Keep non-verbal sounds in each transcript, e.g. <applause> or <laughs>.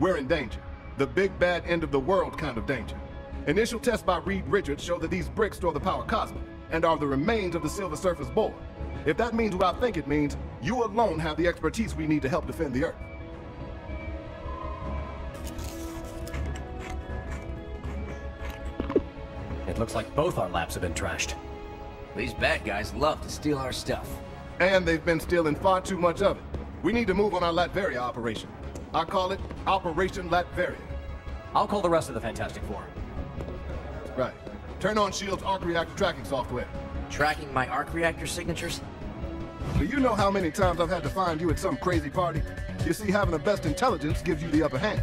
We're in danger. The big bad end of the world kind of danger. Initial tests by Reed Richards show that these bricks store the power cosmic and are the remains of the Silver Surfer's board. If that means what I think it means, you alone have the expertise we need to help defend the Earth. It looks like both our labs have been trashed. These bad guys love to steal our stuff. And they've been stealing far too much of it. We need to move on our Latveria operation. I call it Operation Latveria. I'll call the rest of the Fantastic Four. Right. Turn on S.H.I.E.L.D.'s arc reactor tracking software. Tracking my arc reactor signatures? Do you know how many times I've had to find you at some crazy party? You see, having the best intelligence gives you the upper hand.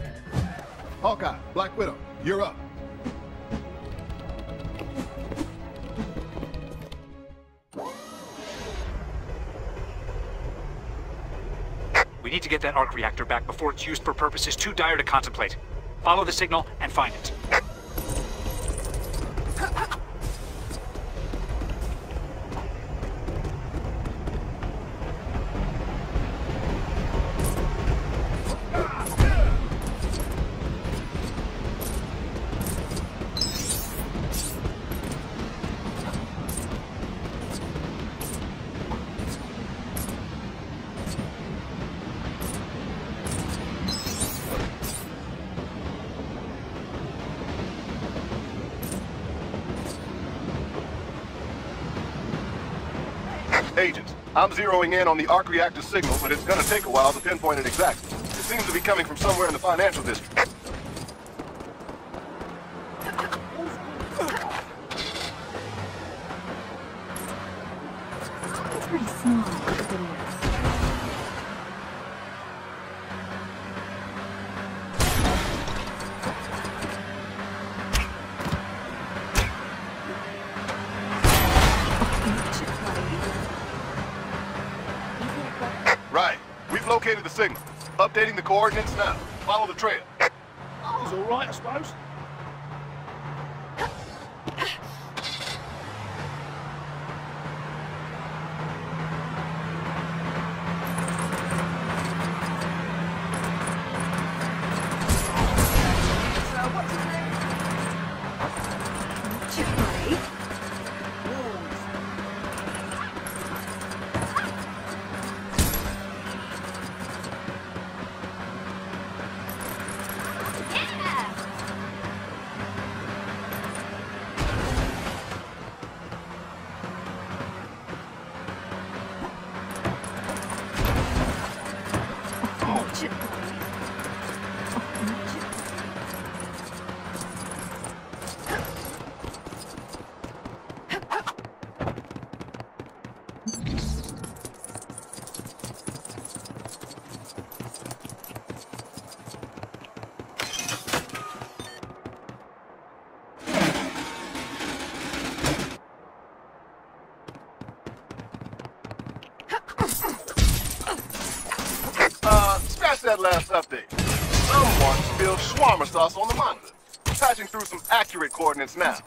Hawkeye, Black Widow, you're up. To get that arc reactor back before it's used for purposes too dire to contemplate. Follow the signal and find it. I'm zeroing in on the arc reactor signal, but it's gonna take a while to pinpoint it exactly. It seems to be coming from somewhere in the financial district. Located the signal. Updating the coordinates now. Follow the trail. He's all right, I suppose. Update. Someone spilled shawarma sauce on the monitor. Patching through some accurate coordinates now.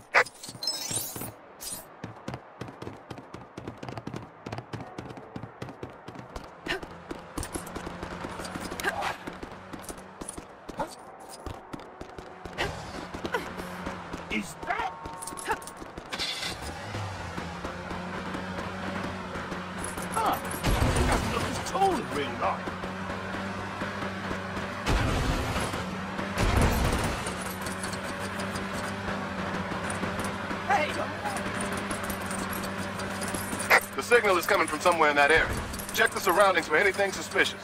The signal is coming from somewhere in that area. Check the surroundings for anything suspicious.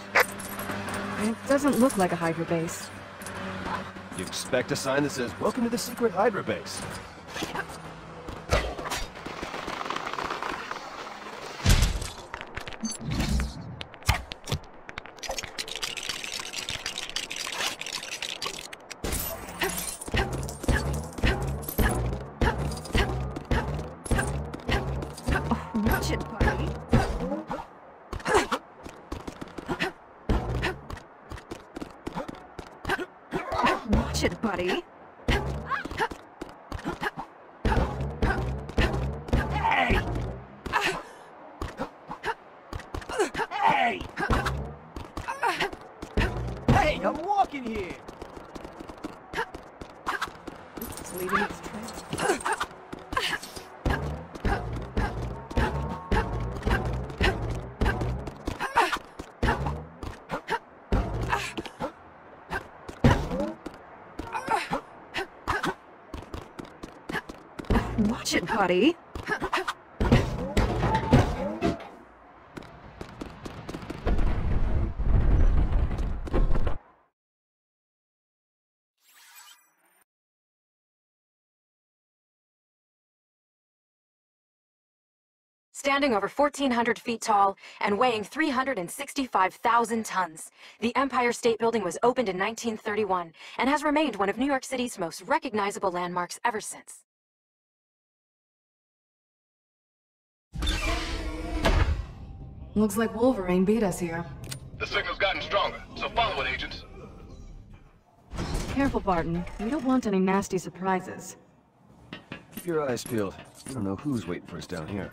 It doesn't look like a Hydra base. You expect a sign that says, Welcome to the secret Hydra base. Watch it, buddy. Standing over 1,400 feet tall and weighing 365,000 tons, the Empire State Building was opened in 1931 and has remained one of New York City's most recognizable landmarks ever since. Looks like Wolverine beat us here. The signal's gotten stronger, so follow it, agents. Careful, Barton. We don't want any nasty surprises. Keep your eyes peeled. We don't know who's waiting for us down here.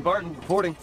Barton, reporting.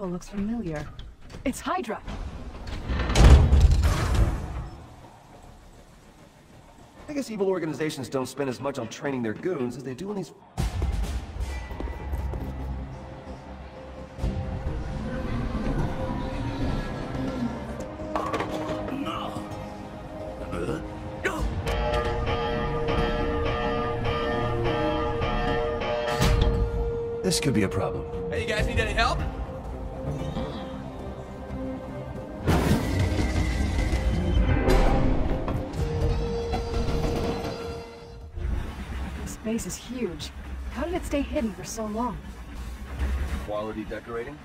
Symbol looks familiar. It's Hydra! I guess evil organizations don't spend as much on training their goons as they do on these This could be a problem. Hey, you guys need any help? Base is huge. How did it stay hidden for so long? Quality decorating?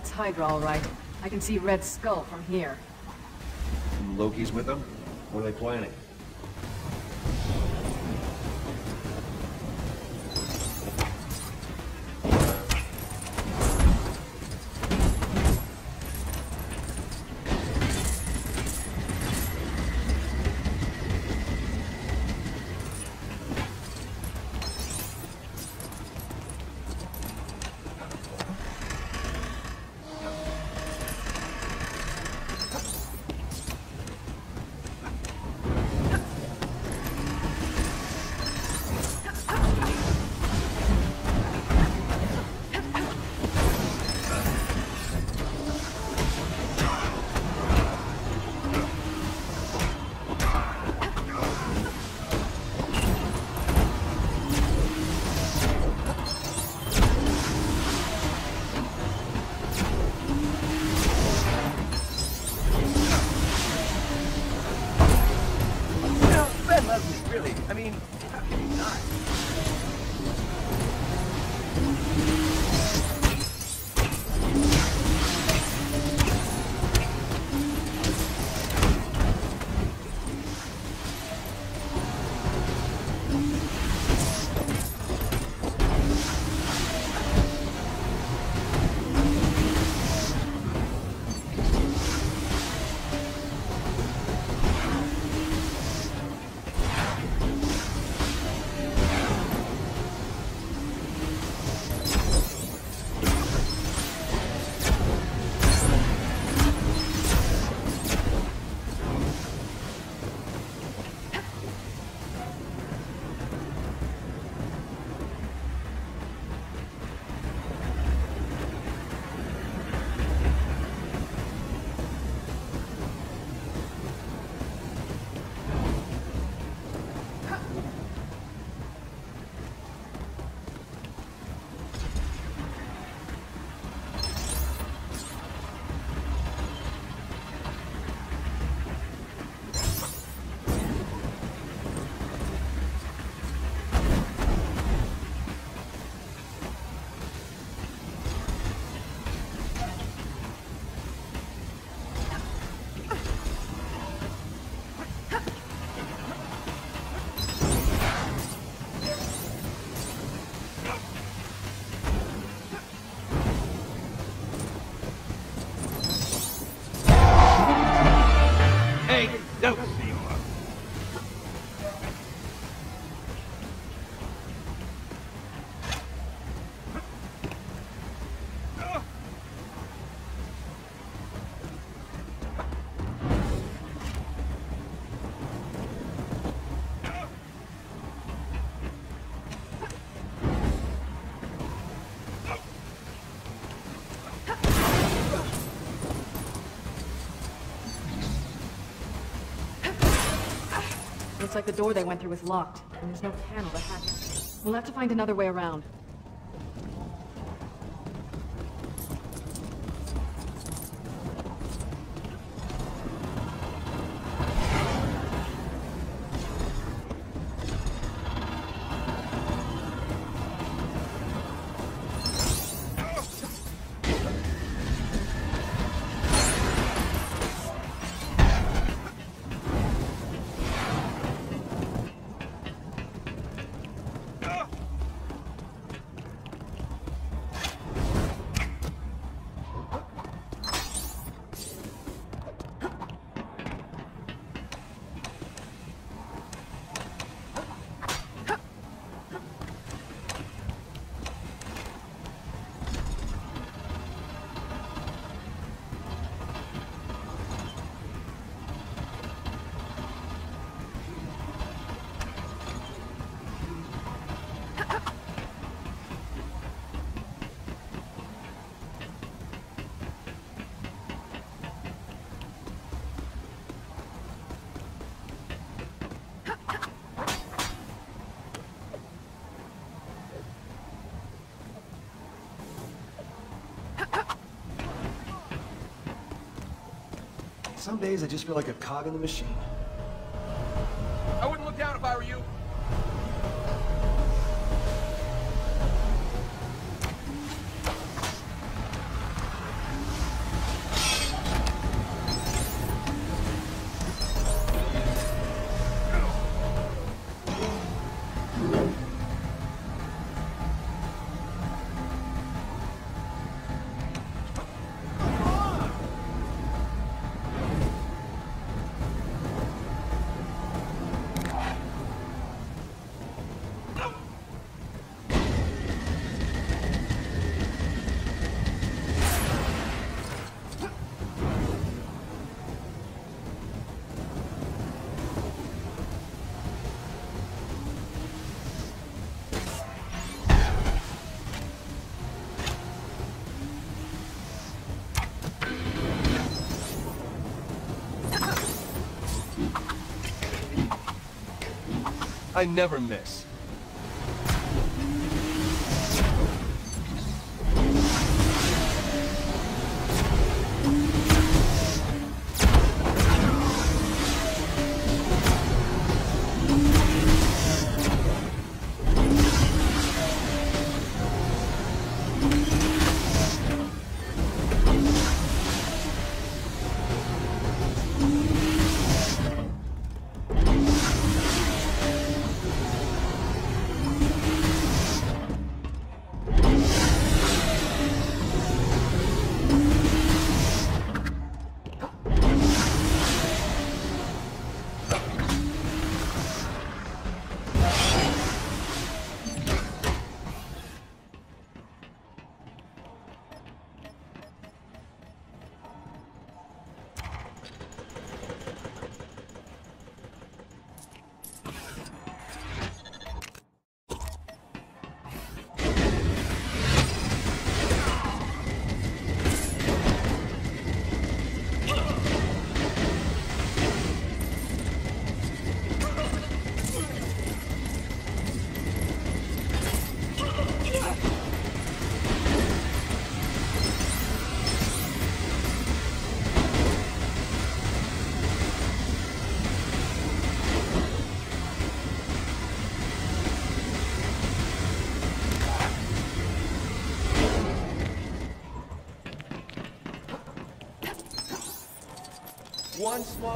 It's Hydra all right. I can see Red Skull from here. And Loki's with them? What are they planning? Looks like the door they went through is locked, and there's no panel to hack it. We'll have to find another way around. Some days I just feel like a cog in the machine. I wouldn't look down if I were you. I never miss.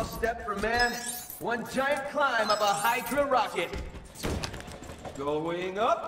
Small step for man, one giant climb up a Hydra rocket. Going up.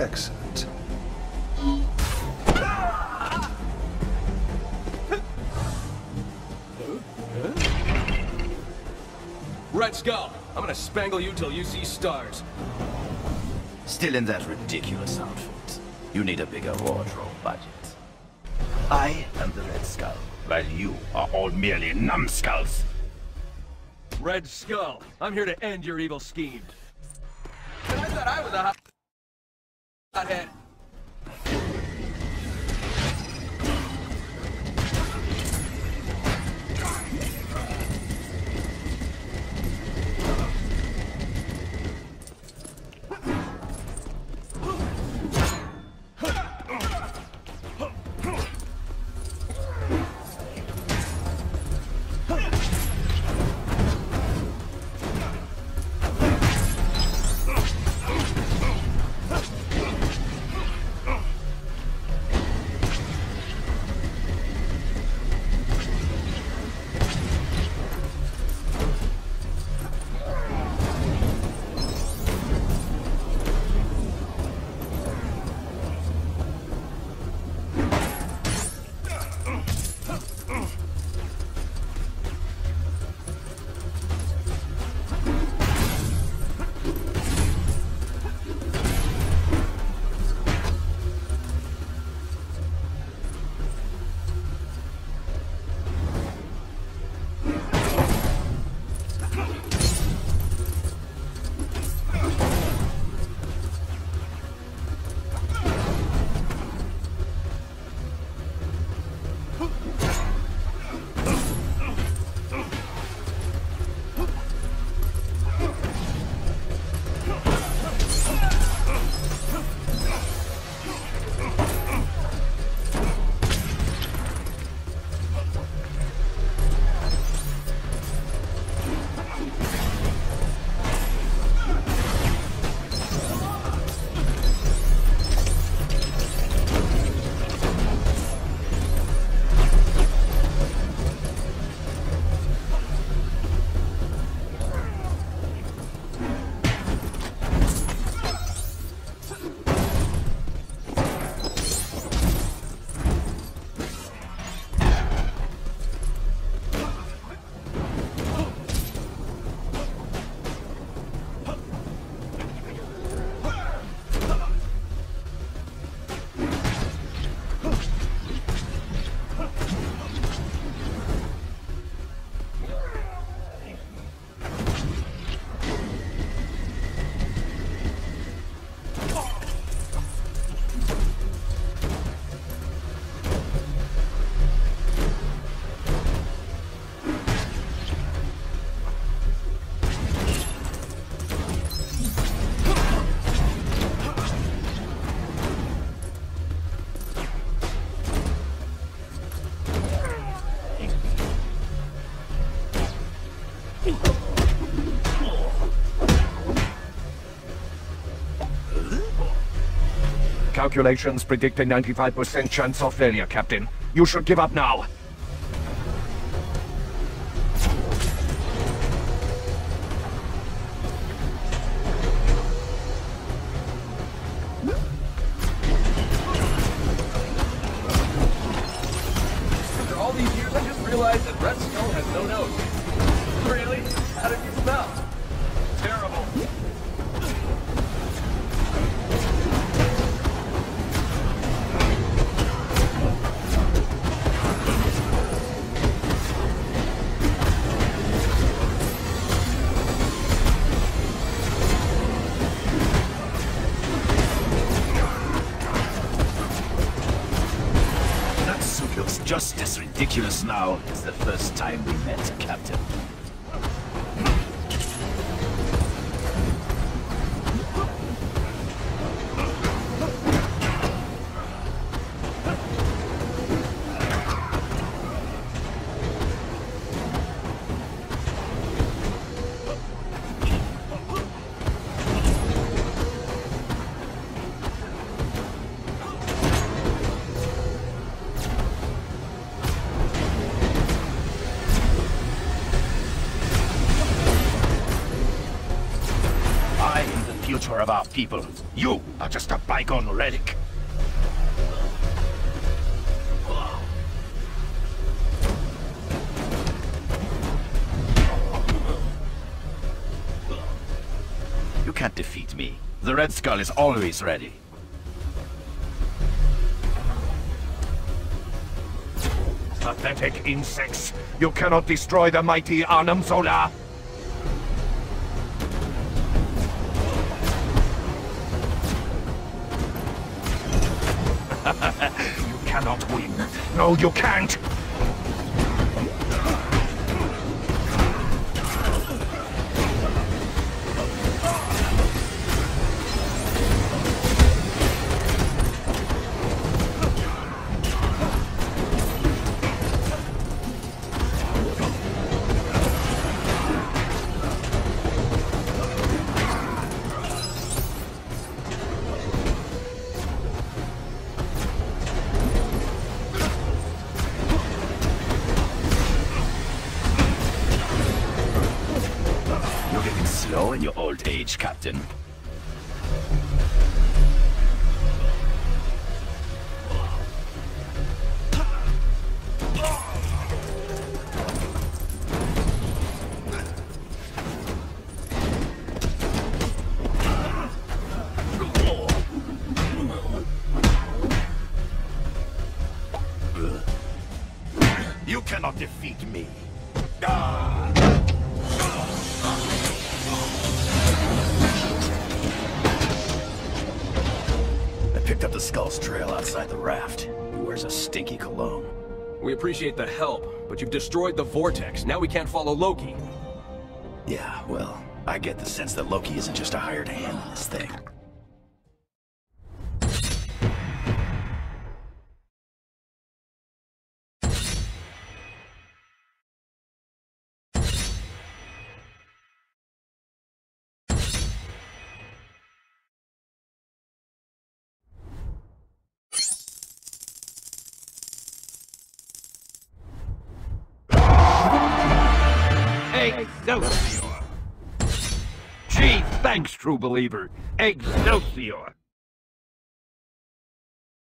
Excellent. Red Skull, I'm gonna spangle you till you see stars. Still in that ridiculous outfit. You need a bigger wardrobe budget. I am the Red Skull, while you are all merely numbskulls. Red Skull, I'm here to end your evil scheme. I thought I was a 那天 Calculations predict a 95% chance of failure, Captain. You should give up now. People. You are just a bygone relic. You can't defeat me. The Red Skull is always ready. Pathetic insects! You cannot destroy the mighty Arnim Zola! <laughs> you cannot win. No, you can't! Cannot defeat me. I picked up the Skull's trail outside the raft. He wears a stinky cologne. We appreciate the help, but you've destroyed the Vortex. Now we can't follow Loki. Yeah, well, I get the sense that Loki isn't just a hired hand in this thing. Thanks, true believer. Excelsior!